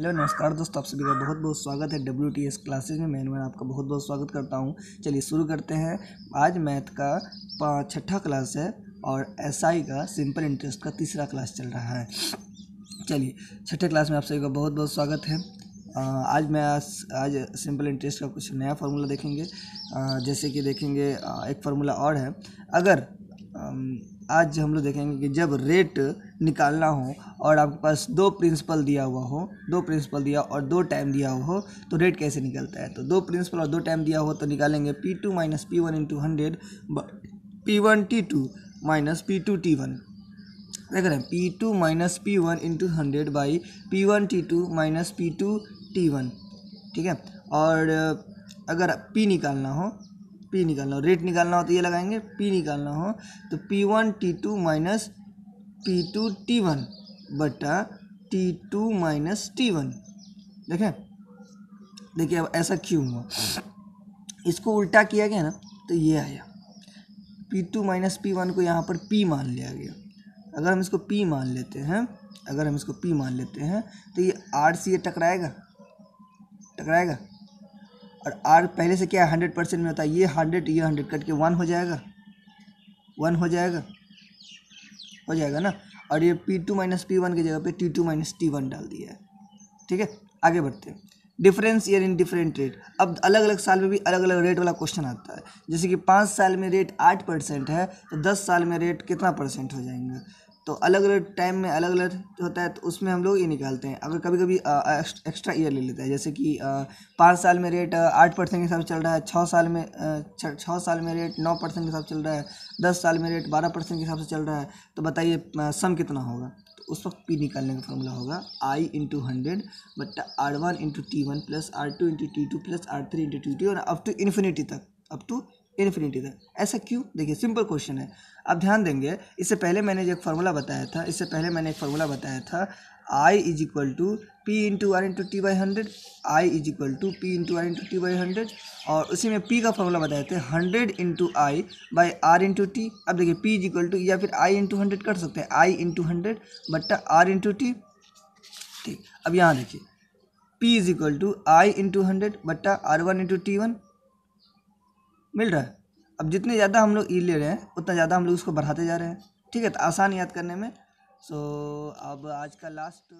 Hello, नमस्कार दोस्तों, आप सभी का बहुत बहुत स्वागत है डब्ल्यू टी एस क्लासेज में। मैं मैं आपका बहुत बहुत स्वागत करता हूँ। चलिए शुरू करते हैं। आज मैथ का पाँच, छठा क्लास है और एस आई का सिंपल इंटरेस्ट का तीसरा क्लास चल रहा है। चलिए, छठे क्लास में आप सभी का बहुत बहुत स्वागत है। आज मैं आज आज सिंपल इंटरेस्ट का कुछ नया फार्मूला देखेंगे। जैसे कि देखेंगे एक फार्मूला और है। अगर आज हम लोग देखेंगे कि जब रेट निकालना हो और आपके पास दो प्रिंसिपल दिया हुआ हो, दो प्रिंसिपल दिया और दो टाइम दिया हुआ हो तो रेट कैसे निकलता है? तो दो प्रिंसिपल और दो टाइम दिया हो तो निकालेंगे P two minus P one into hundred P one T two minus P two T one देख रहे हैं P two minus P one into hundred by P one T two minus P two T one ठीक है? और अगर P निकालना हो P निकालना हो। रेट निकालना हो तो ये लगाएँगे पी निकालना हो तो P one T two minus P two T one बटा T two minus T one देखें? देखिए अब ऐसा क्यों हुआ? इसको उल्टा किया गया ना तो ये आया P two minus P one को यहाँ पर पी मान लिया गया। अगर हम इसको पी मान लेते हैं, अगर हम इसको पी मान लेते हैं तो ये आर से ये टकराएगा? टकराएगा? और आर पहले से क्या है हंड्रेड परसेंट में होता है? ये हंड्रेड ये हंड्रेड कट के वन हो जाएगा। वन हो जाएगा। हो जाएगा ना? और ये P two minus P one की जगह पे T two minus T one डाल दिया है। ठीक है? आगे बढ़ते हैं। Difference year in different rate अब अलग अलग साल में भी अलग अलग रेट वाला क्वेश्चन आता है। जैसे कि पाँच साल में रेट आठ परसेंट है तो दस साल में रेट कितना परसेंट हो जाएँगे? तो अलग अलग टाइम में अलग अलग होता है तो उसमें हम लोग ये निकालते हैं। अगर कभी कभी एक्स्ट्रा ईयर ले लेते हैं, जैसे कि पाँच साल में रेट आठ परसेंट के हिसाब से चल रहा है छः साल में छः साल में रेट नौ परसेंट के हिसाब से चल रहा है, दस साल में रेट बारह परसेंट के हिसाब से चल रहा है तो बताइए सम कितना होगा? तो उस वक्त पी निकालने का फॉर्मूला होगा I into hundred but R one into T one plus R two into T two plus R three into T two और अप टू इन्फिनिटी तक अप टू इन्फिनिटी तक ऐसा क्यों? देखिए सिंपल क्वेश्चन है। अब ध्यान देंगे, इससे पहले मैंने जो एक फार्मूला बताया था, इससे पहले मैंने एक फार्मूला बताया था I is equal to P into R into T by hundred I is equal to P into R into T by hundred और उसी में पी का फॉर्मूला बताए थे hundred into I by R into T अब देखिए P is equal to या फिर आई इंटू हंड्रेड कर सकते हैं आई इंटू हंड्रेड बट्टा आर इंटू टी ठीक, अब यहाँ देखिए P is equal to I into hundred बट्टा R one into T one मिल रहा है। अब जितने ज़्यादा हम लोग ई ले रहे हैं, उतना ज़्यादा हम लोग उसको बढ़ाते जा रहे हैं। ठीक है तो आसान याद करने में। सो अब आज का लास्ट